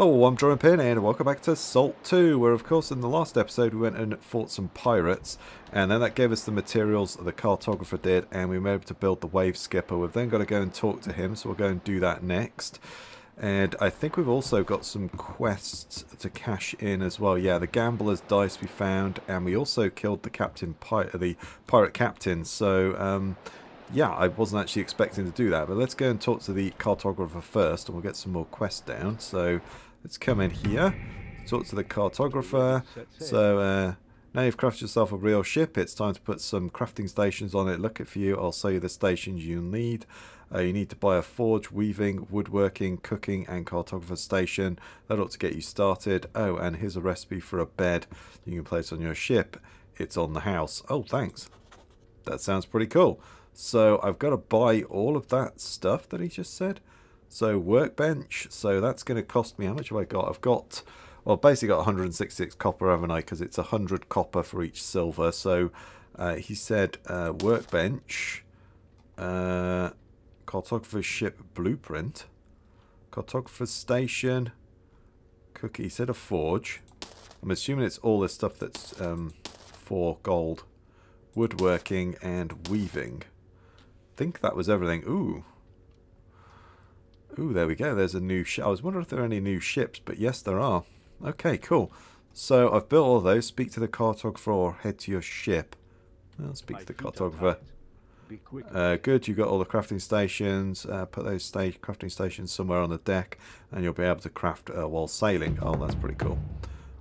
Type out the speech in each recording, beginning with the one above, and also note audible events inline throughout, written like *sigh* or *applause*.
Hello, I'm Drawing Pin and welcome back to Salt 2, where of course in the last episode we went and fought some pirates, and then that gave us the materials the cartographer did, and we were able to build the wave skipper. We've then got to go and talk to him, so we'll go and do that next. And I think we've also got some quests to cash in as well. Yeah, the gambler's dice we found, and we also killed the captain, the pirate captain. So, um, yeah, I wasn't actually expecting to do that. But let's go and talk to the cartographer first, and we'll get some more quests down. So, let's come in here, talk to the cartographer. So, uh, now you've crafted yourself a real ship, it's time to put some crafting stations on it. Look at for you, I'll show you the stations you need. Uh, you need to buy a forge, weaving, woodworking, cooking and cartographer station. That ought to get you started. Oh, and here's a recipe for a bed you can place on your ship. It's on the house. Oh, thanks. That sounds pretty cool. So I've got to buy all of that stuff that he just said. So workbench. So that's going to cost me, how much have I got? I've got, well, basically got 166 copper, haven't I? Because it's 100 copper for each silver. So uh, he said uh, workbench, uh, cartographer's ship blueprint, cartographer's station, cookie. He said a forge. I'm assuming it's all the stuff that's um, for gold. Woodworking and weaving think that was everything. Ooh. Ooh, there we go. There's a new ship. I was wondering if there are any new ships, but yes, there are. Okay, cool. So I've built all those. Speak to the cartographer or head to your ship. I'll speak My to the cartographer. Uh, good, you've got all the crafting stations. Uh, put those sta crafting stations somewhere on the deck, and you'll be able to craft uh, while sailing. Oh, that's pretty cool.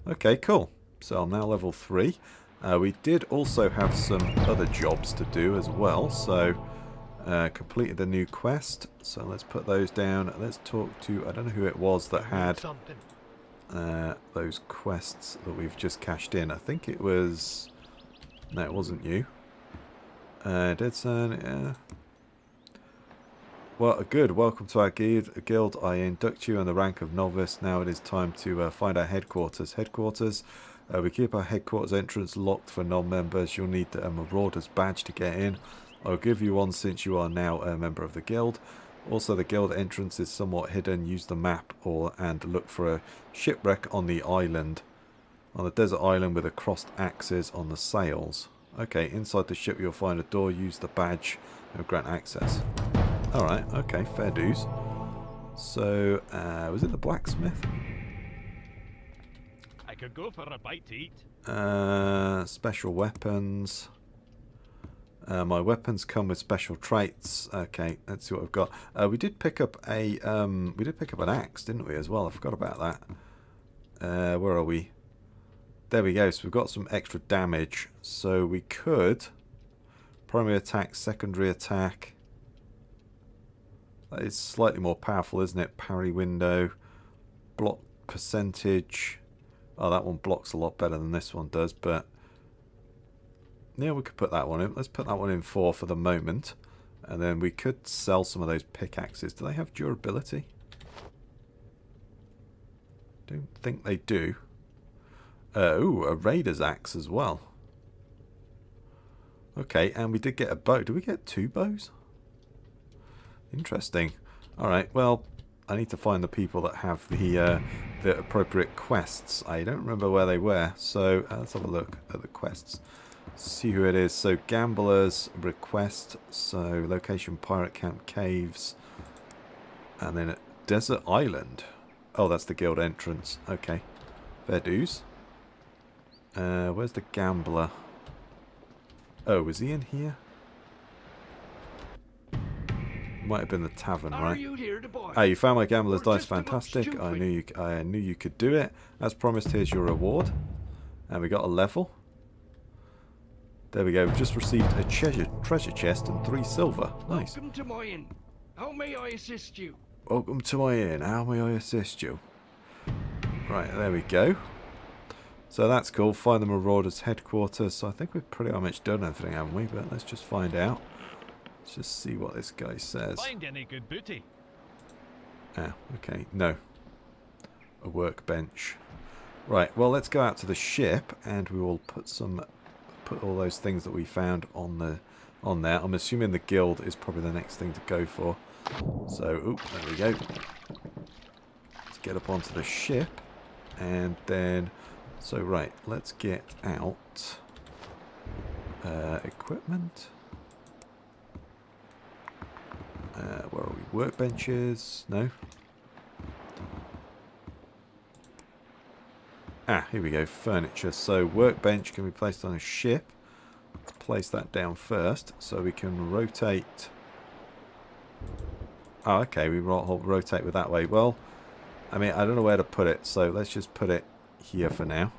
Okay, cool. So I'm now level 3. Uh, we did also have some other jobs to do as well, so uh, completed the new quest, so let's put those down. Let's talk to, I don't know who it was that had uh, those quests that we've just cashed in. I think it was, no it wasn't you. Uh, Dead Sun, yeah. Well, good. Welcome to our guild. I induct you in the rank of novice. Now it is time to uh, find our headquarters. Headquarters. Uh, we keep our headquarters entrance locked for non-members. You'll need a Marauder's badge to get in. I'll give you one since you are now a member of the guild. Also, the guild entrance is somewhat hidden. Use the map or and look for a shipwreck on the island. On the desert island with a crossed axes on the sails. Okay, inside the ship you'll find a door. Use the badge and grant access. Alright, okay, fair dues. So, uh, was it the blacksmith? I could go for a bite to eat. Uh, special weapons. Uh, my weapons come with special traits. Okay, let's see what we've got. Uh, we did pick up a um, we did pick up an axe, didn't we? As well, I forgot about that. Uh, where are we? There we go. So we've got some extra damage. So we could primary attack, secondary attack. That is slightly more powerful, isn't it? Parry window, block percentage. Oh, that one blocks a lot better than this one does, but yeah, we could put that one in. Let's put that one in four for the moment. And then we could sell some of those pickaxes. Do they have durability? Don't think they do. Uh, ooh, a raider's axe as well. Okay, and we did get a bow. Do we get two bows? Interesting. Alright, well, I need to find the people that have the uh, the appropriate quests. I don't remember where they were, so uh, let's have a look at the quests see who it is. So Gambler's Request. So location Pirate Camp Caves. And then Desert Island. Oh, that's the guild entrance. Okay. Fair dues. Uh, where's the Gambler? Oh, is he in here? Might have been the tavern, Are right? You oh, you found my gambler's dice. Fantastic. I knew you. I knew you could do it. As promised, here's your reward. And we got a level. There we go. We've just received a treasure, treasure chest and three silver. Nice. Welcome to my inn. How may I assist you? Welcome to my inn. How may I assist you? Right, there we go. So that's cool. Find the Marauders headquarters. So I think we've pretty much done everything, haven't we? But let's just find out. Let's just see what this guy says. Find any good booty? Ah, okay. No. A workbench. Right, well, let's go out to the ship and we will put some put all those things that we found on the on there. I'm assuming the guild is probably the next thing to go for. So, there we go. Let's get up onto the ship. And then, so right, let's get out uh, equipment. Uh, where are we? Workbenches? No. Ah, here we go. Furniture. So workbench can be placed on a ship. Place that down first so we can rotate. Oh, okay. We ro rotate with that way. Well, I mean, I don't know where to put it, so let's just put it here for now.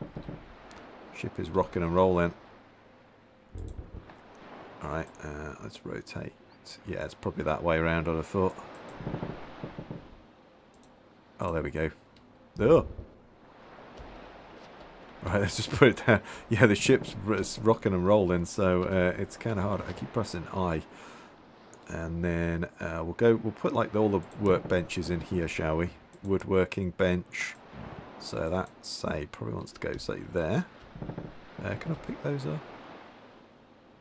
Ship is rocking and rolling. Alright, uh, let's rotate. Yeah, it's probably that way around, I'd have thought. Oh, there we go. Oh! Right, *laughs* let's just put it down. Yeah, the ship's rocking and rolling, so uh, it's kind of hard. I keep pressing I. And then uh, we'll go, we'll put like all the workbenches in here, shall we? Woodworking bench. So that, say, probably wants to go, say, there. Uh, can I pick those up?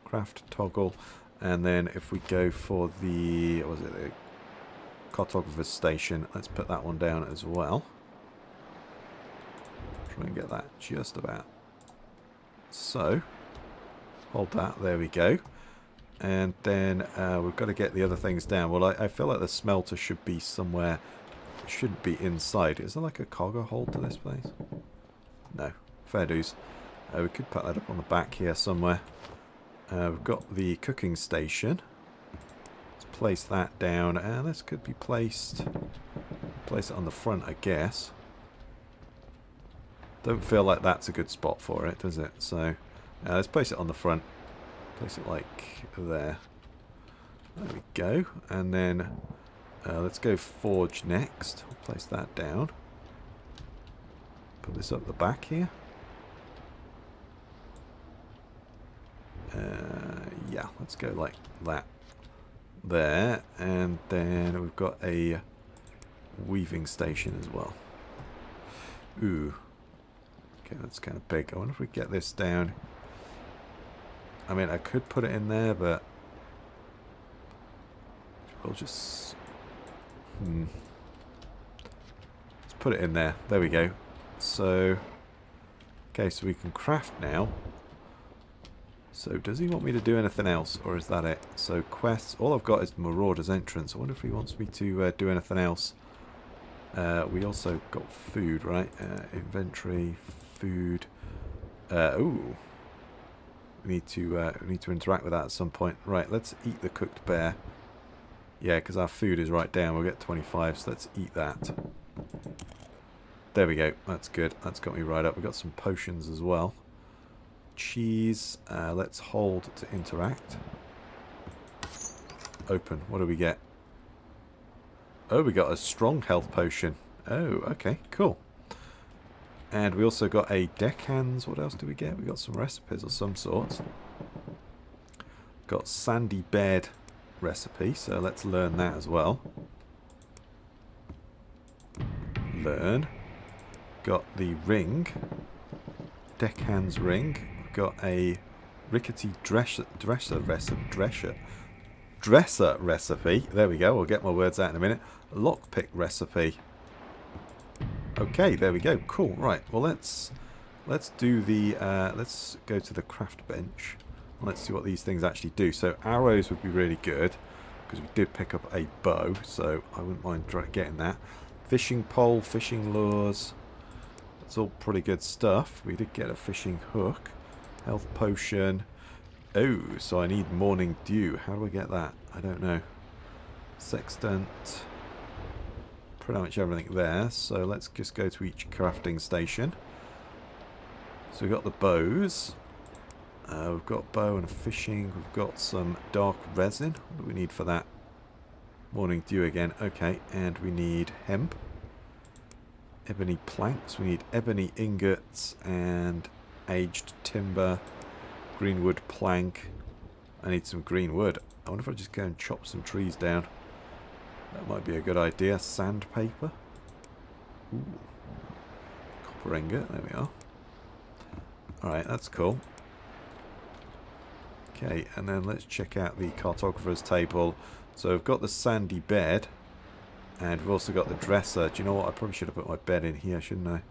Craft toggle. And then if we go for the, what was it, the cartographer's station, let's put that one down as well. Try and get that just about. So, hold that, there we go. And then uh, we've got to get the other things down. Well, I, I feel like the smelter should be somewhere, shouldn't be inside. Is there like a cargo hold to this place? No, fair dues. Uh, we could put that up on the back here somewhere. Uh, we've got the cooking station. Let's place that down. And this could be placed... Place it on the front, I guess. Don't feel like that's a good spot for it, does it? So, uh, let's place it on the front. Place it like there. There we go. And then uh, let's go forge next. Place that down. Put this up the back here. Uh, yeah, let's go like that there. And then we've got a weaving station as well. Ooh. Okay, that's kind of big. I wonder if we get this down. I mean, I could put it in there, but we'll just... Hmm. Let's put it in there. There we go. So, okay, so we can craft now. So does he want me to do anything else, or is that it? So quests, all I've got is Marauder's Entrance. I wonder if he wants me to uh, do anything else. Uh, we also got food, right? Uh, inventory, food. Uh, ooh. We need to uh, we need to interact with that at some point. Right, let's eat the cooked bear. Yeah, because our food is right down. We'll get 25, so let's eat that. There we go. That's good. That's got me right up. We've got some potions as well cheese. Uh, let's hold to interact. Open. What do we get? Oh, we got a strong health potion. Oh, okay, cool. And we also got a deckhands. What else do we get? We got some recipes of some sort. Got sandy bed recipe, so let's learn that as well. Learn. Got the ring. Deckhands ring got a rickety dresser, dresser recipe. Dresser, dresser recipe. There we go. We'll get my words out in a minute. Lockpick recipe. Okay, there we go. Cool. Right. Well, let's let's do the uh, let's go to the craft bench. Let's see what these things actually do. So arrows would be really good because we did pick up a bow, so I wouldn't mind getting that. Fishing pole, fishing lures. That's all pretty good stuff. We did get a fishing hook. Health potion. Oh, so I need morning dew. How do I get that? I don't know. Sextant. Pretty much everything there. So let's just go to each crafting station. So we've got the bows. Uh, we've got bow and fishing. We've got some dark resin. What do we need for that? Morning dew again. Okay, and we need hemp. Ebony planks. We need ebony ingots and aged timber, greenwood plank. I need some green wood. I wonder if I just go and chop some trees down. That might be a good idea. Sandpaper. Ooh. Copper ingot. There we are. Alright, that's cool. Okay, and then let's check out the cartographer's table. So I've got the sandy bed. And we've also got the dresser. Do you know what? I probably should have put my bed in here, shouldn't I?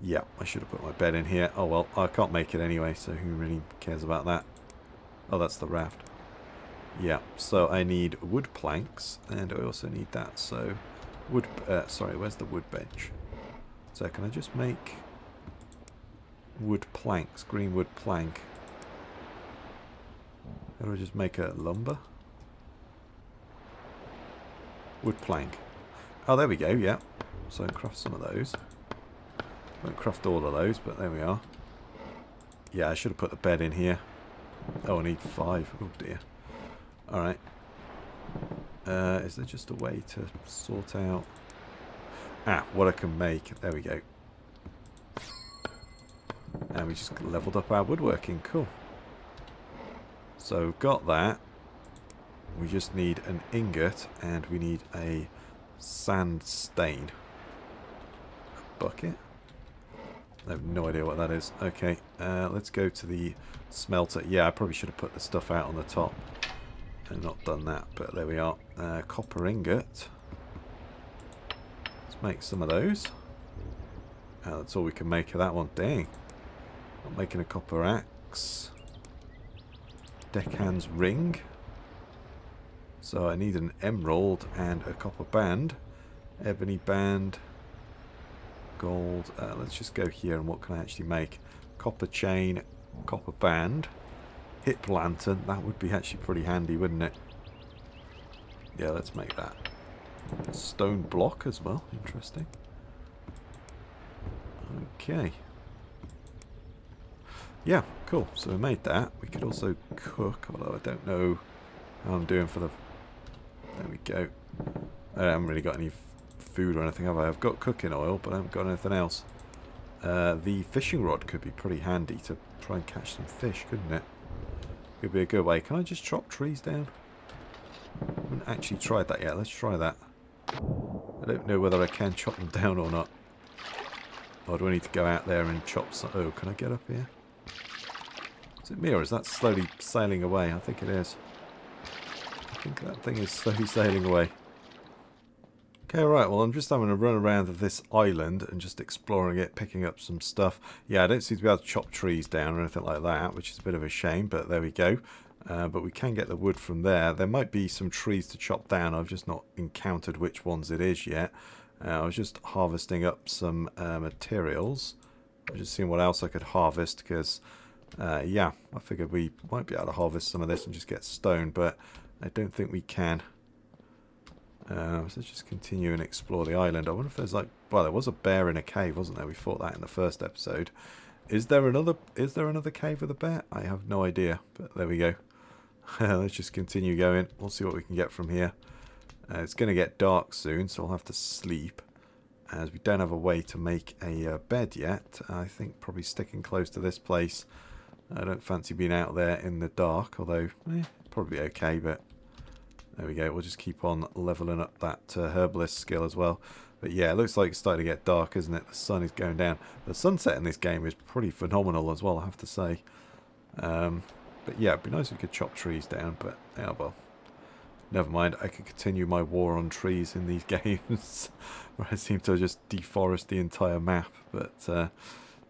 Yeah, I should have put my bed in here. Oh well, I can't make it anyway, so who really cares about that? Oh, that's the raft. Yeah, so I need wood planks, and I also need that, so... Wood, uh, sorry, where's the wood bench? So can I just make wood planks, green wood plank? How do I just make a lumber? Wood plank. Oh, there we go, yeah. So craft some of those. Won't craft all of those, but there we are. Yeah, I should have put the bed in here. Oh, I need five. Oh dear. Alright. Uh, is there just a way to sort out... Ah, what I can make. There we go. And we just leveled up our woodworking. Cool. So we've got that. We just need an ingot and we need a sand stain. Bucket? I have no idea what that is. Okay, uh, let's go to the smelter. Yeah, I probably should have put the stuff out on the top not done that, but there we are. Uh, copper ingot. Let's make some of those. Uh, that's all we can make of that one. Dang. Not making a copper axe. Deckhand's ring. So I need an emerald and a copper band. Ebony band. Gold. Uh, let's just go here and what can I actually make? Copper chain, copper band. Hip lantern. That would be actually pretty handy, wouldn't it? Yeah, let's make that. Stone block as well. Interesting. Okay. Yeah, cool. So we made that. We could also cook, although I don't know how I'm doing for the... There we go. I haven't really got any food or anything, have I? I've got cooking oil, but I haven't got anything else. Uh, the fishing rod could be pretty handy to try and catch some fish, couldn't it? Could be a good way. Can I just chop trees down? I haven't actually tried that yet. Let's try that. I don't know whether I can chop them down or not. Or do I need to go out there and chop some... Oh, can I get up here? Is it me or is that slowly sailing away? I think it is. I think that thing is slowly *laughs* sailing away. Okay, right, well I'm just having a run around this island and just exploring it, picking up some stuff. Yeah, I don't seem to be able to chop trees down or anything like that, which is a bit of a shame, but there we go. Uh, but we can get the wood from there. There might be some trees to chop down. I've just not encountered which ones it is yet. Uh, I was just harvesting up some uh, materials. I was just seeing what else I could harvest because, uh, yeah, I figured we might be able to harvest some of this and just get stone, but I don't think we can. Uh, so let's just continue and explore the island. I wonder if there's like, well, there was a bear in a cave, wasn't there? We fought that in the first episode. Is there another? Is there another cave with a bear? I have no idea, but there we go. *laughs* let's just continue going. We'll see what we can get from here. Uh, it's going to get dark soon, so I'll have to sleep. As we don't have a way to make a uh, bed yet, I think probably sticking close to this place. I don't fancy being out there in the dark, although eh, probably okay, but there we go. We'll just keep on leveling up that uh, herbalist skill as well. But yeah, it looks like it's starting to get dark, isn't it? The sun is going down. The sunset in this game is pretty phenomenal as well, I have to say. Um, but yeah, it'd be nice if we could chop trees down, but yeah, well. Never mind, I could continue my war on trees in these *laughs* games. where I seem to just deforest the entire map. But uh,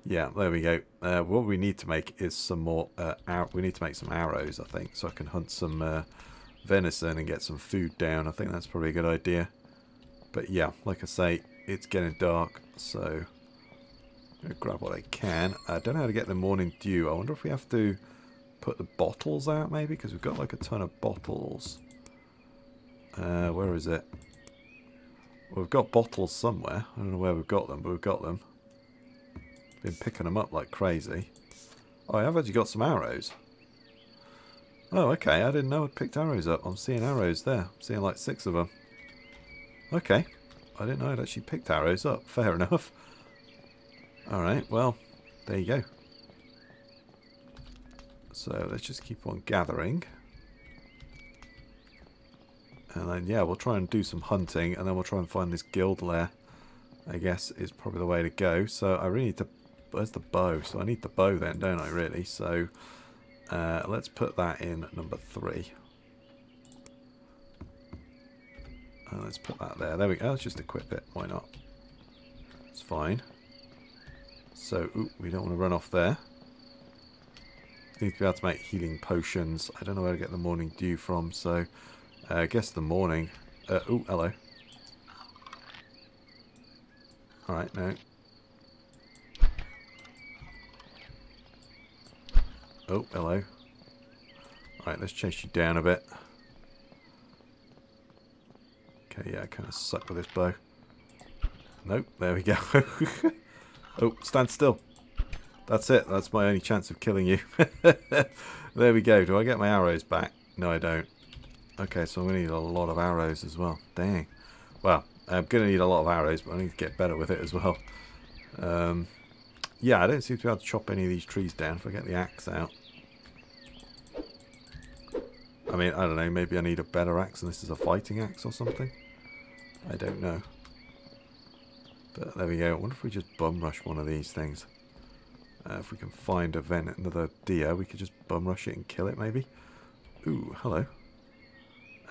yeah, there we go. Uh, what we need to make is some more... Uh, we need to make some arrows, I think, so I can hunt some uh, venison and get some food down. I think that's probably a good idea. But yeah, like I say, it's getting dark, so I'm going to grab what I can. I don't know how to get the morning dew. I wonder if we have to put the bottles out maybe, because we've got like a ton of bottles. Uh, where is it? We've got bottles somewhere. I don't know where we've got them, but we've got them. Been picking them up like crazy. Oh, I have actually got some arrows. Oh, okay. I didn't know I'd picked arrows up. I'm seeing arrows there. I'm seeing like six of them. Okay. I didn't know I'd actually picked arrows up. Fair *laughs* enough. Alright, well, there you go. So let's just keep on gathering. And then, yeah, we'll try and do some hunting, and then we'll try and find this guild lair, I guess, is probably the way to go. So I really need to... Where's the bow? So I need the bow then, don't I, really? So uh, let's put that in number three. And let's put that there. There we go. Let's just equip it. Why not? It's fine. So, ooh, we don't want to run off there. Need to be able to make healing potions. I don't know where to get the morning dew from, so uh, I guess the morning. Uh, ooh, hello. Alright, no. Oh, hello. Alright, let's chase you down a bit. Okay, yeah, I kind of suck with this bow. Nope, there we go. *laughs* oh, stand still. That's it. That's my only chance of killing you. *laughs* there we go. Do I get my arrows back? No, I don't. Okay, so I'm going to need a lot of arrows as well. Dang. Well, I'm going to need a lot of arrows, but I need to get better with it as well. Um, yeah, I don't seem to be able to chop any of these trees down if I get the axe out. I mean, I don't know, maybe I need a better axe and this is a fighting axe or something? I don't know. But there we go. I wonder if we just bum rush one of these things. Uh, if we can find a vent, another deer, we could just bum rush it and kill it maybe. Ooh, hello.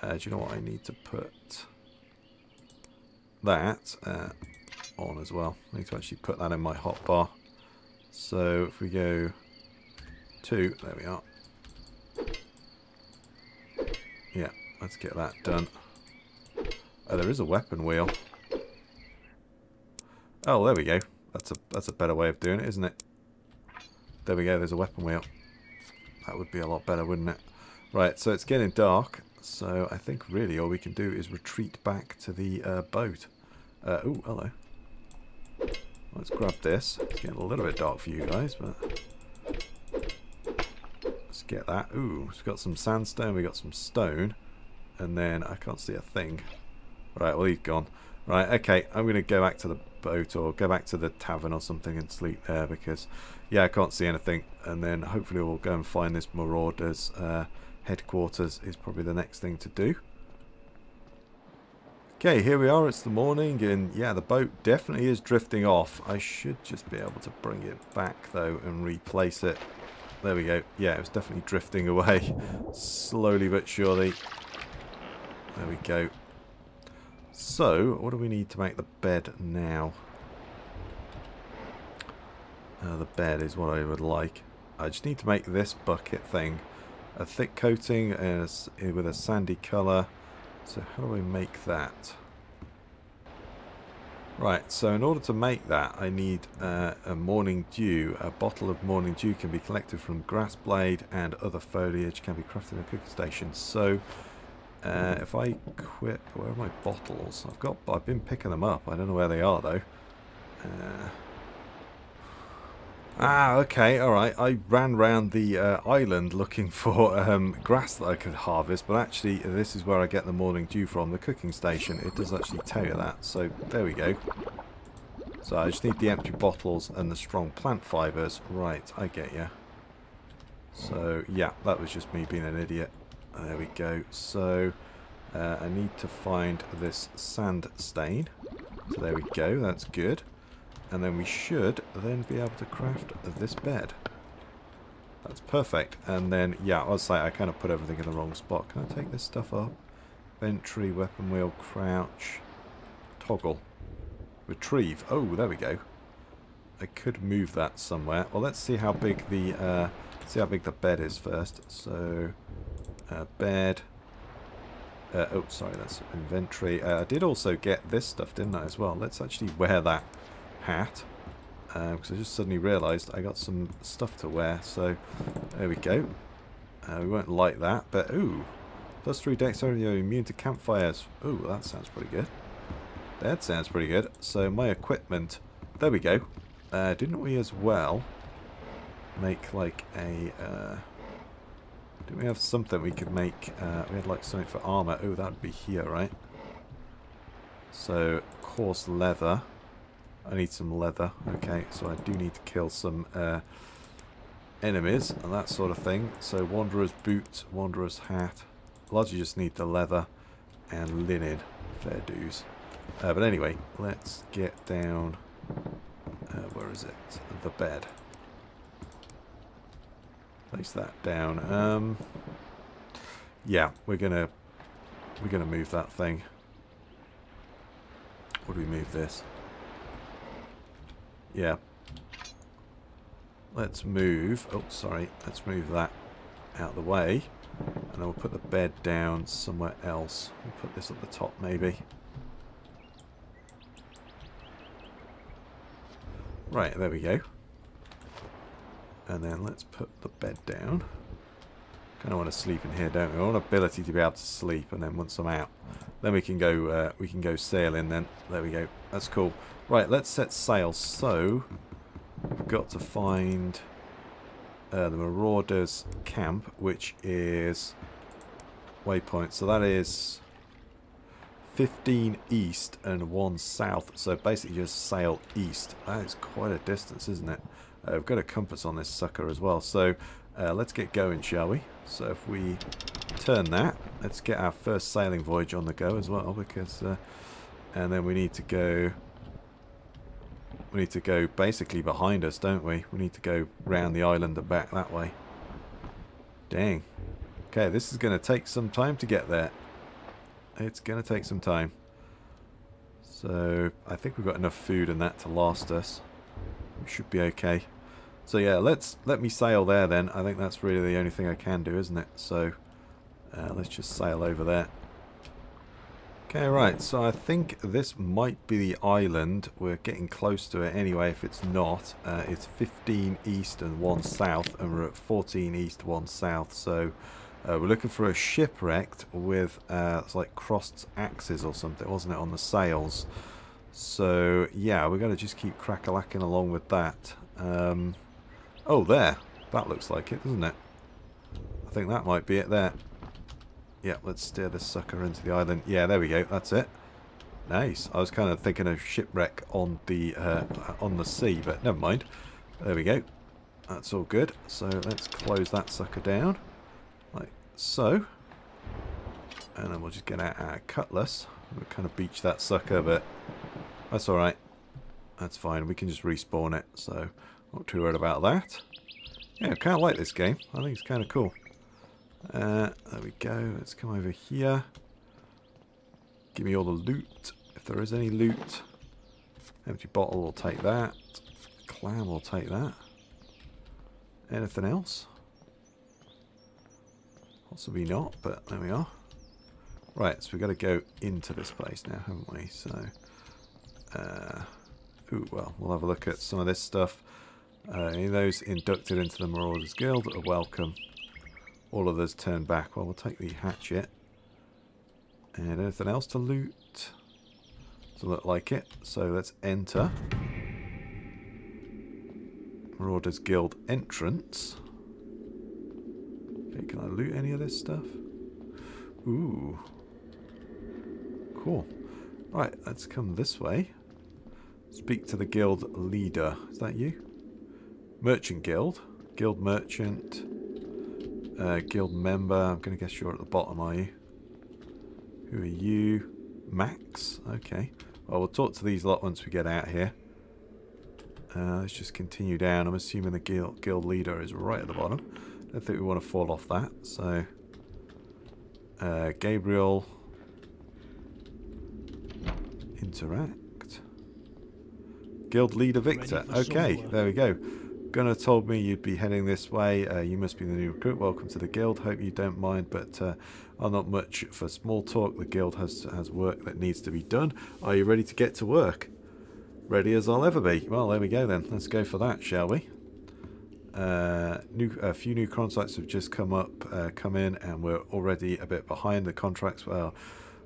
Uh, do you know what? I need to put that uh, on as well. I need to actually put that in my hotbar. So if we go two, there we are. Yeah, let's get that done. Oh, there is a weapon wheel. Oh, there we go. That's a that's a better way of doing it, isn't it? There we go, there's a weapon wheel. That would be a lot better, wouldn't it? Right, so it's getting dark, so I think really all we can do is retreat back to the uh, boat. Uh, oh, hello. Let's grab this. It's getting a little bit dark for you guys, but... Get that. Ooh, we've got some sandstone, we got some stone. And then I can't see a thing. Right, well he's gone. Right, okay, I'm going to go back to the boat or go back to the tavern or something and sleep there because, yeah, I can't see anything. And then hopefully we'll go and find this Marauders uh, headquarters is probably the next thing to do. Okay, here we are, it's the morning, and yeah, the boat definitely is drifting off. I should just be able to bring it back, though, and replace it. There we go. Yeah, it was definitely drifting away, slowly but surely. There we go. So, what do we need to make the bed now? Uh, the bed is what I would like. I just need to make this bucket thing a thick coating as, with a sandy colour. So how do I make that? Right, so in order to make that, I need uh, a morning dew. A bottle of morning dew can be collected from grass blade and other foliage can be crafted in a cooking station. So uh, if I equip, where are my bottles? I've got, I've been picking them up. I don't know where they are though. Uh, ah, okay, alright. I ran round the uh, island looking *laughs* for um, grass that I could harvest, but actually this is where I get the morning dew from, the cooking station. It does actually tell you that, so there we go. So I just need the empty bottles and the strong plant fibres. Right, I get you. So, yeah, that was just me being an idiot. There we go. So, uh, I need to find this sand stain. So there we go, that's good. And then we should then be able to craft this bed. That's perfect. And then, yeah, I was like, I kind of put everything in the wrong spot. Can I take this stuff up? Inventory, weapon wheel, crouch, toggle, retrieve. Oh, there we go. I could move that somewhere. Well, let's see how big the uh, see how big the bed is first. So, uh, bed. Uh, oh, sorry, that's inventory. Uh, I did also get this stuff, didn't I, as well? Let's actually wear that hat. Because um, I just suddenly realised I got some stuff to wear. So, there we go. Uh, we won't like that, but ooh. Plus 3 dexterity, you're immune to campfires. Ooh, that sounds pretty good. That sounds pretty good. So, my equipment. There we go. Uh, didn't we as well make like a... Uh, do we have something we could make? Uh, we had like something for armor. Oh, that would be here, right? So, coarse leather. I need some leather. Okay, so I do need to kill some uh, enemies and that sort of thing. So, Wanderer's boot, Wanderer's hat. Largely just need the leather and linen. Fair dues. Uh, but anyway, let's get down... Uh, where is it? The bed. Place that down. Um, yeah, we're gonna we're gonna move that thing. Would we move this? Yeah. Let's move. Oh, sorry. Let's move that out of the way. And then we'll put the bed down somewhere else. We'll put this at the top, maybe. Right, there we go. And then let's put the bed down. Kind of want to sleep in here, don't we? I want ability to be able to sleep, and then once I'm out, then we can go. Uh, we can go sailing. Then there we go. That's cool. Right, let's set sail. So we've got to find uh, the Marauders camp, which is waypoint. So that is 15 east and 1 south. So basically just sail east. That is quite a distance, isn't it? Uh, we've got a compass on this sucker as well. So uh, let's get going, shall we? So if we turn that, let's get our first sailing voyage on the go as well, because, uh, and then we need to go, we need to go basically behind us, don't we? We need to go round the island and back that way. Dang. Okay, this is going to take some time to get there. It's going to take some time. So, I think we've got enough food and that to last us. We should be okay. So yeah, let's let me sail there then. I think that's really the only thing I can do, isn't it? So uh, let's just sail over there. Okay, right. So I think this might be the island. We're getting close to it anyway. If it's not, uh, it's 15 east and 1 south, and we're at 14 east, 1 south. So uh, we're looking for a shipwrecked with uh, it's like crossed axes or something, wasn't it, on the sails? So yeah, we're going to just keep crack-a-lacking along with that. Um, Oh, there. That looks like it, doesn't it? I think that might be it there. Yeah, let's steer this sucker into the island. Yeah, there we go. That's it. Nice. I was kind of thinking of shipwreck on the uh, on the sea, but never mind. There we go. That's all good. So let's close that sucker down, like so. And then we'll just get out our cutlass. We'll kind of beach that sucker, but that's all right. That's fine. We can just respawn it. So not too worried about that. Yeah, I kind of like this game. I think it's kind of cool. Uh, there we go. Let's come over here. Give me all the loot, if there is any loot. Empty bottle we'll take that. Clam we'll take that. Anything else? Possibly not, but there we are. Right, so we've got to go into this place now, haven't we? So, uh, ooh, well, we'll have a look at some of this stuff. Uh, any of those inducted into the Marauders Guild are welcome. All of those turn back. Well, we'll take the hatchet. And anything else to loot? Doesn't look like it. So let's enter. Marauders Guild entrance. Okay, can I loot any of this stuff? Ooh. Cool. Right, let's come this way. Speak to the guild leader. Is that you? Merchant Guild. Guild Merchant. Uh, guild Member. I'm going to guess you're at the bottom, are you? Who are you? Max. Okay. Well, we'll talk to these lot once we get out here. Uh, let's just continue down. I'm assuming the guild, guild leader is right at the bottom. I don't think we want to fall off that. So, uh, Gabriel. Interact. Guild leader Victor. Okay, there we go. Gunnar told me you'd be heading this way. Uh, you must be the new recruit. Welcome to the guild. Hope you don't mind, but uh, I'm not much for small talk. The guild has has work that needs to be done. Are you ready to get to work? Ready as I'll ever be. Well, there we go then. Let's go for that, shall we? Uh, new, a few new contracts have just come up, uh, come in, and we're already a bit behind. The contracts well,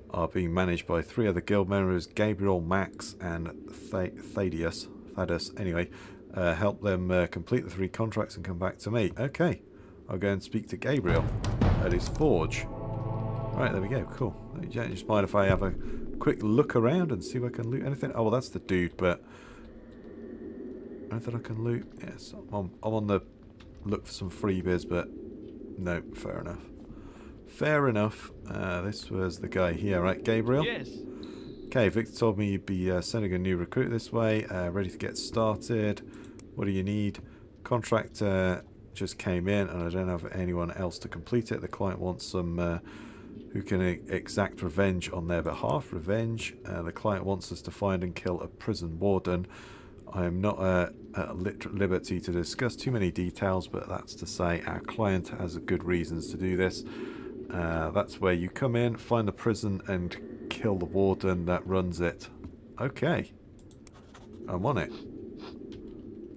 are being managed by three other guild members: Gabriel, Max, and Thaddeus. Thaddeus. Anyway, uh, help them uh, complete the three contracts and come back to me. Okay, I'll go and speak to Gabriel at his forge. Right, there we go. Cool. Just mind if I have a quick look around and see if I can loot anything? Oh, well, that's the dude, but... Anything I can loot? Yes, I'm on, I'm on the look for some freebies, but no, fair enough. Fair enough. Uh, this was the guy here, right, Gabriel? Yes. Okay, Victor told me you'd be uh, sending a new recruit this way, uh, ready to get started. What do you need? Contractor just came in and I don't have anyone else to complete it. The client wants some uh, who can exact revenge on their behalf. Revenge. Uh, the client wants us to find and kill a prison warden. I am not uh, at liberty to discuss too many details, but that's to say our client has good reasons to do this. Uh, that's where you come in, find the prison, and kill the warden that runs it. Okay. I'm on it.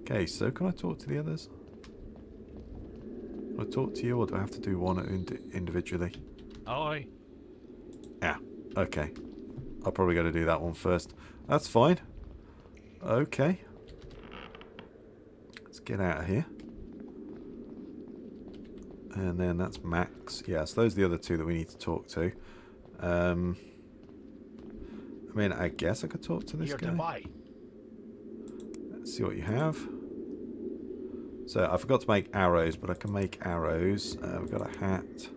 Okay, so can I talk to the others? Can I talk to you, or do I have to do one ind- individually? Aye. Yeah, okay. I'll probably got to do that one first. That's fine. Okay. Let's get out of here. And then that's Max. Yes, yeah, so those are the other two that we need to talk to. Um, I mean, I guess I could talk to this Here guy. buy. Let's see what you have. So I forgot to make arrows, but I can make arrows. Uh, we've got a hat.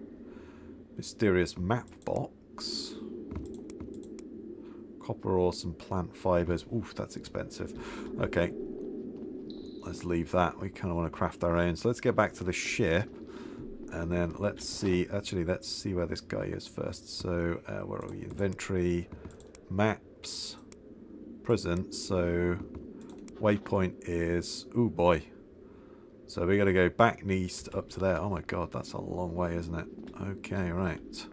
Mysterious map box. Copper ore, some plant fibers. Oof, that's expensive. Okay. Let's leave that. We kind of want to craft our own. So let's get back to the ship. And then let's see. Actually, let's see where this guy is first. So, uh, where are we? Inventory. Maps. Prison. So, waypoint is... Oh boy. So we got to go back east up to there. Oh my god, that's a long way, isn't it? Okay, right.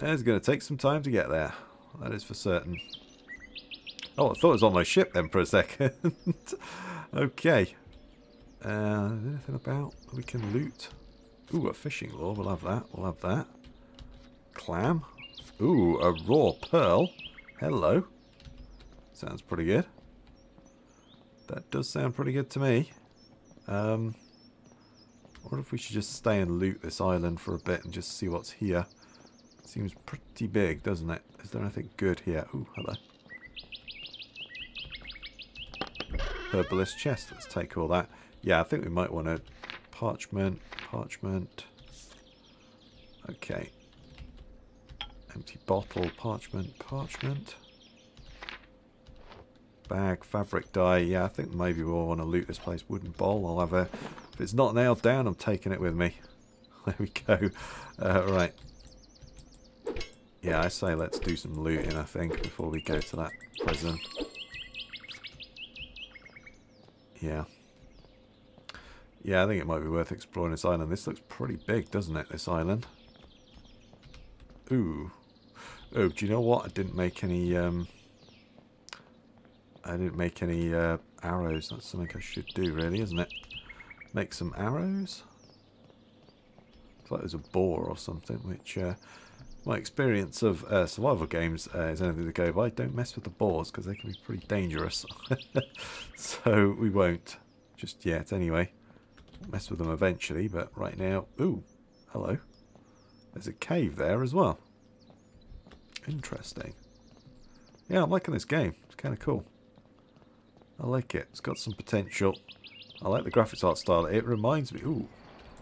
It's going to take some time to get there. That is for certain. Oh, I thought it was on my ship then for a second. *laughs* okay. Uh, anything about we can loot? Ooh, a fishing lure. We'll have that. We'll have that. Clam. Ooh, a raw pearl. Hello. Sounds pretty good. That does sound pretty good to me. Um, what if we should just stay and loot this island for a bit and just see what's here? Seems pretty big, doesn't it? Is there anything good here? Ooh, hello. Herbalist chest. Let's take all that. Yeah, I think we might want to... Parchment, parchment. Okay. Empty bottle, parchment, parchment. Bag, fabric dye. Yeah, I think maybe we'll want to loot this place. Wooden bowl. I'll have a... If it's not nailed down, I'm taking it with me. *laughs* There we go. Uh, right. Yeah, I say let's do some looting, I think, before we go to that prison. Yeah. Yeah, I think it might be worth exploring this island. This looks pretty big, doesn't it, this island? Ooh. Oh, do you know what? I didn't make any, um... I didn't make any uh, arrows. That's something I should do, really, isn't it? Make some arrows? It's like there's a boar or something, which... Uh, my experience of uh, survival games uh, is anything to go by. Don't mess with the boars because they can be pretty dangerous. *laughs* so we won't just yet anyway. mess with them eventually, but right now... Ooh, hello. There's a cave there as well. Interesting. Yeah, I'm liking this game. It's kind of cool. I like it. It's got some potential. I like the graphics art style. It reminds me... Ooh,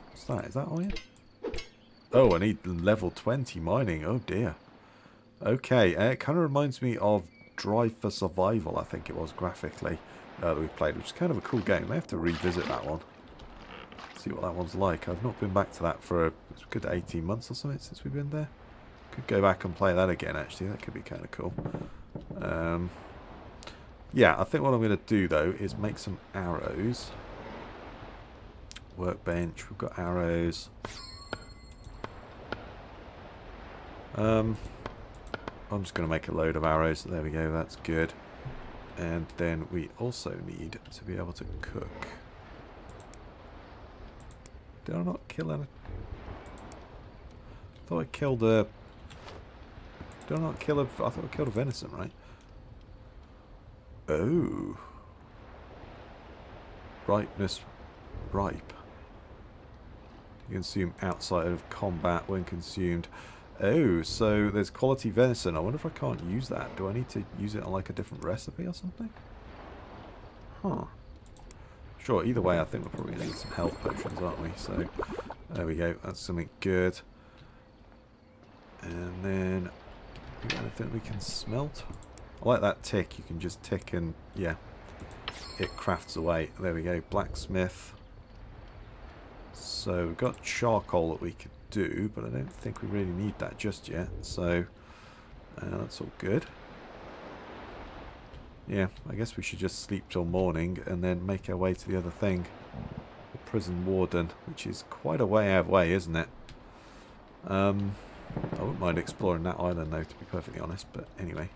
what's that? Is that iron? Oh, I need level 20 mining. Oh, dear. Okay, uh, it kind of reminds me of Drive for Survival, I think it was, graphically, uh, that we played, which is kind of a cool game. I have to revisit that one. See what that one's like. I've not been back to that for a good 18 months or something since we've been there. Could go back and play that again, actually. That could be kind of cool. Um, yeah, I think what I'm going to do, though, is make some arrows. Workbench, we've got arrows. Um, I'm just going to make a load of arrows. There we go, that's good. And then we also need to be able to cook. Did I not kill any? I thought I killed a... Did I not kill a... I thought I killed a venison, right? Oh. Ripeness ripe. You consume outside of combat when consumed. Oh, so there's quality venison. I wonder if I can't use that. Do I need to use it on like a different recipe or something? Huh. Sure, either way I think we're probably going to need some health potions, aren't we? So, there we go. That's something good. And then, anything we can smelt? I like that tick. You can just tick and, yeah, it crafts away. There we go. Blacksmith. So we've got charcoal that we could do, but I don't think we really need that just yet. So uh, that's all good. Yeah, I guess we should just sleep till morning and then make our way to the other thing. The prison warden, which is quite a way out of way, isn't it? Um, I wouldn't mind exploring that island though, to be perfectly honest, but anyway.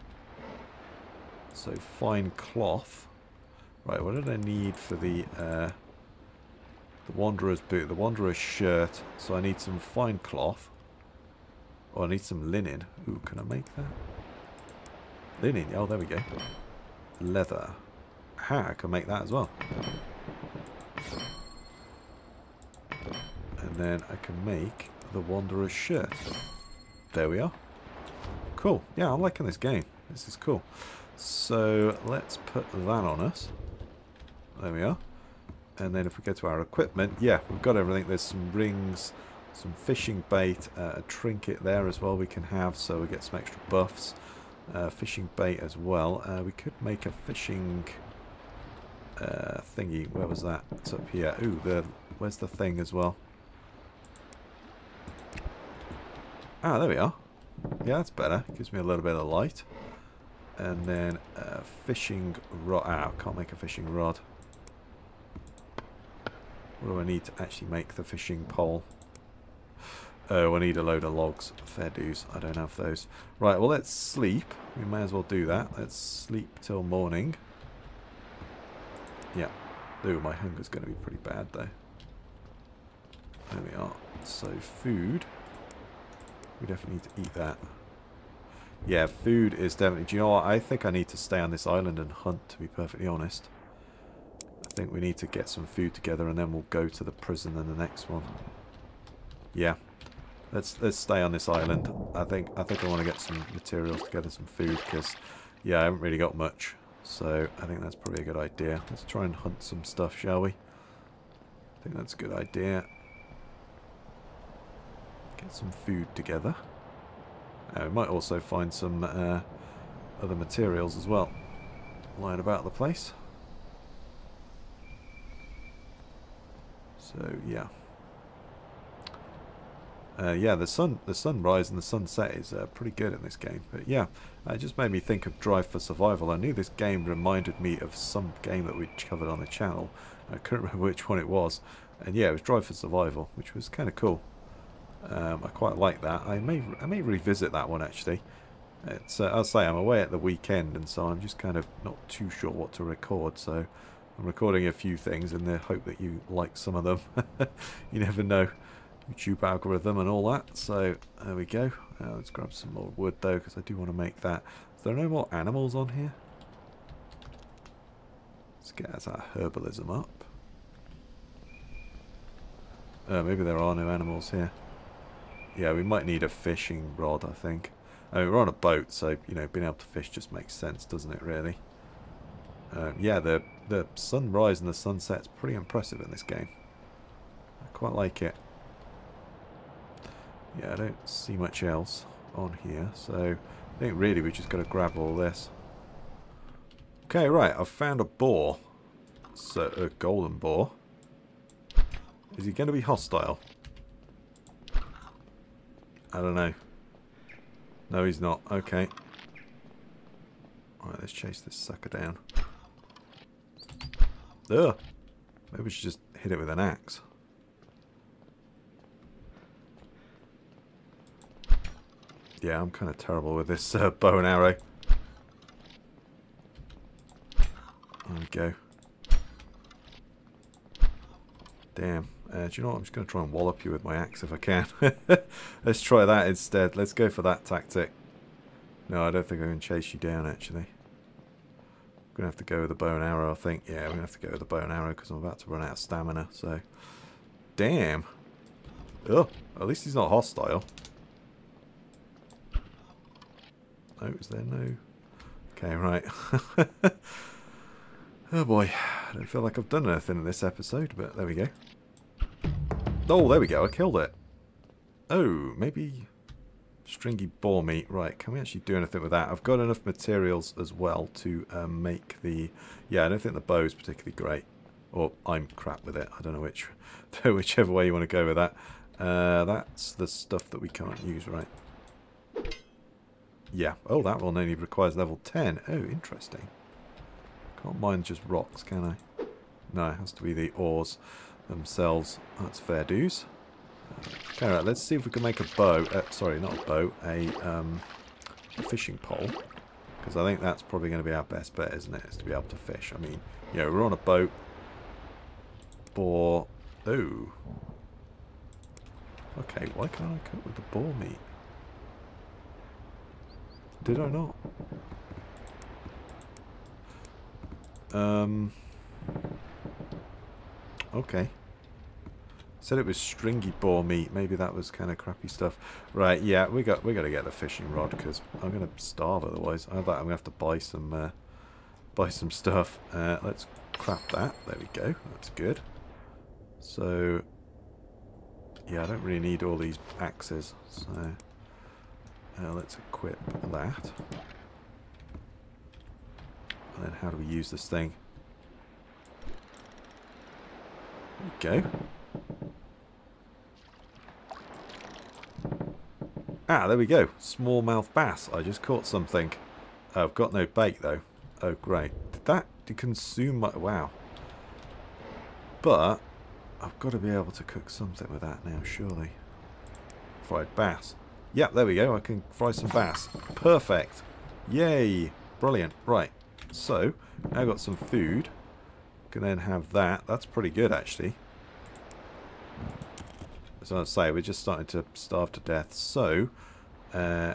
So, fine cloth. Right, what did I need for the, uh, the Wanderer's boot? The Wanderer's shirt. So I need some fine cloth. Oh, I need some linen. Ooh, can I make that? Linen, oh, there we go leather. Ha, I can make that as well. And then I can make the Wanderer's shirt. There we are. Cool. Yeah, I'm liking this game. This is cool. So let's put that on us. There we are. And then if we go to our equipment, yeah, we've got everything. There's some rings, some fishing bait, uh, a trinket there as well we can have so we get some extra buffs uh, fishing bait as well. Uh, we could make a fishing uh, thingy. Where was that? It's up here. Ooh, the where's the thing as well? Ah, there we are. Yeah, that's better. Gives me a little bit of light. And then a fishing rod. Ah, can't make a fishing rod. What do I need to actually make the fishing pole? Oh, I need a load of logs. Fair dues. I don't have those. Right, well, let's sleep. We may as well do that. Let's sleep till morning. Yeah. Ooh, my hunger's going to be pretty bad, though. There we are. So, food. We definitely need to eat that. Yeah, food is definitely... Do you know what? I think I need to stay on this island and hunt, to be perfectly honest. I think we need to get some food together and then we'll go to the prison and the next one. Yeah, Let's let's stay on this island. I think I think I want to get some materials together, some food, because yeah, I haven't really got much. So I think that's probably a good idea. Let's try and hunt some stuff, shall we? I think that's a good idea. Get some food together. Uh, we might also find some uh, other materials as well lying about the place. So yeah. Uh, yeah, the sun, the sunrise and the sunset is uh, pretty good in this game. But yeah, it just made me think of Drive for Survival. I knew this game reminded me of some game that we'd covered on the channel. I couldn't *laughs* remember which one it was. And yeah, it was Drive for Survival, which was kind of cool. Um, I quite like that. I may I may revisit that one actually. It's uh, I'll say I'm away at the weekend, and so I'm just kind of not too sure what to record. So I'm recording a few things in the hope that you like some of them. *laughs* you never know. YouTube algorithm and all that. So there we go. Uh, let's grab some more wood though because I do want to make that. Is there no more animals on here? Let's get our herbalism up. Uh, maybe there are no animals here. Yeah, we might need a fishing rod, I think. I mean, we're on a boat, so, you know, being able to fish just makes sense, doesn't it, really? Um, yeah, the, the sunrise and the sunset's pretty impressive in this game. I quite like it. Yeah, I don't see much else on here, so I think really we just got to grab all this. Okay, right, I've found a boar. So, a golden boar. Is he going to be hostile? I don't know. No, he's not. Okay. Alright, let's chase this sucker down. Ugh! Maybe we should just hit it with an axe. Yeah, I'm kind of terrible with this uh, bow and arrow. There we go. Damn. Uh, do you know what? I'm just going to try and wallop you with my axe if I can. *laughs* Let's try that instead. Let's go for that tactic. No, I don't think I can chase you down, actually. I'm going to have to go with the bow and arrow, I think. Yeah, we're going to have to go with the bow and arrow because I'm about to run out of stamina, so... Damn. Oh, at least he's not hostile. Oh, is there no... Okay, right. *laughs* oh boy, I don't feel like I've done anything in this episode, but there we go. Oh, there we go, I killed it. Oh, maybe stringy boar meat. Right, can we actually do anything with that? I've got enough materials as well to um, make the... Yeah, I don't think the bow is particularly great. Or I'm crap with it. I don't know which, *laughs* whichever way you want to go with that. Uh, that's the stuff that we can't use, right? Yeah. Oh, that one only requires level 10. Oh, interesting. Can't mine just rocks, can I? No, it has to be the ores themselves. That's fair dues. Okay, right, let's see if we can make a bow. Uh, sorry, not a bow. A, um, a fishing pole. Because I think that's probably going to be our best bet, isn't it? Is to be able to fish. I mean, you know, we're on a boat. Boar. Oh. Okay, why can't I cook with the boar meat? Did I not? Um. Okay. Said it was stringy boar meat. Maybe that was kind of crappy stuff. Right, yeah, we got we got to get the fishing rod because I'm gonna starve otherwise. I I'm gonna have to buy some uh, buy some stuff. Uh, let's craft that. There we go. That's good. So yeah, I don't really need all these axes. So uh, let's equip that. And then how do we use this thing? There we go. Ah, there we go. Smallmouth bass. I just caught something. Oh, I've got no bait, though. Oh, great. Did that consume my... Wow. But, I've got to be able to cook something with that now, surely. Fried bass. Yep, there we go. I can fry some bass. Perfect. Yay. Brilliant. Right. So, now I've got some food. Can then have that. That's pretty good, actually. As I say, we're just starting to starve to death. So, uh,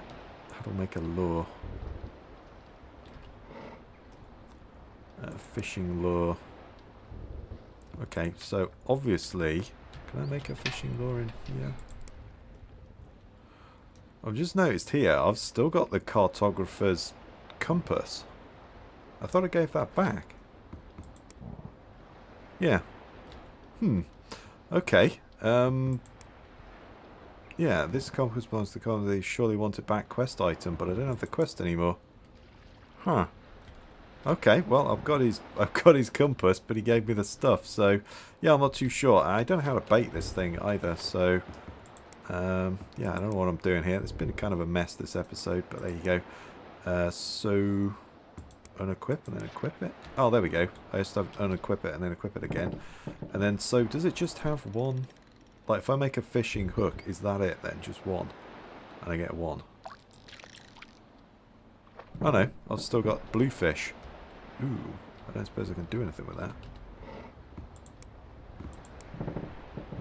how do I make a lure? Uh, fishing lure. Okay, so obviously, can I make a fishing lure in here? I've just noticed here, I've still got the cartographer's compass. I thought I gave that back. Yeah. Hmm. Okay. Um, yeah, this compass belongs to the. They surely want it back quest item, but I don't have the quest anymore. Huh. Okay, well I've got his *laughs* I've got his compass, but he gave me the stuff, so yeah, I'm not too sure. I don't know how to bait this thing either, so um, yeah, I don't know what I'm doing here. It's been kind of a mess this episode, but there you go. Uh, so unequip and then equip it. Oh, there we go. I just have unequip it and then equip it again. And then, so does it just have one like, if I make a fishing hook, is that it then? Just one? And I get one. Oh no, I've still got bluefish. Ooh, I don't suppose I can do anything with that.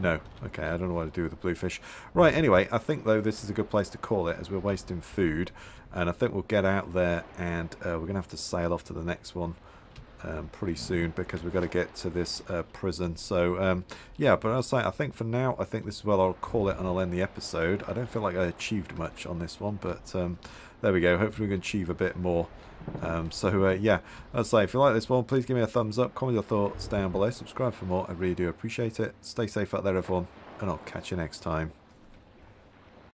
No. Okay, I don't know what to do with the bluefish. Right, anyway, I think, though, this is a good place to call it, as we're wasting food. And I think we'll get out there, and uh, we're going to have to sail off to the next one um, pretty soon because we've got to get to this uh, prison. So, um, yeah, but I'll say, I think for now, I think this is where I'll call it and I'll end the episode. I don't feel like I achieved much on this one, but um, there we go. Hopefully we can achieve a bit more. Um, so, uh, yeah, I'll say, if you like this one, please give me a thumbs up, comment your thoughts down below, subscribe for more. I really do appreciate it. Stay safe out there, everyone, and I'll catch you next time.